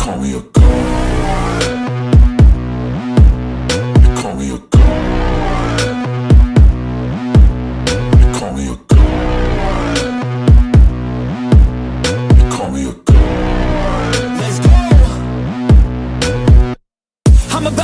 call me a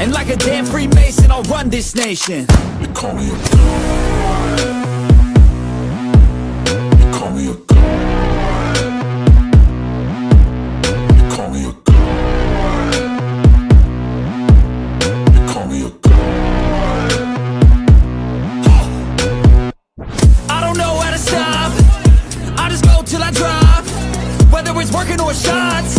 And like a damn Freemason, I'll run this nation They call me a god. They call me a god. They call me a god. They call me a god. I don't know how to stop I just go till I drop Whether it's working or shots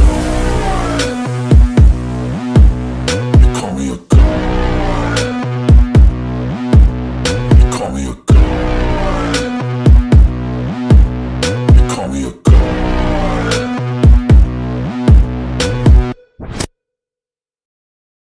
Anlamı yok.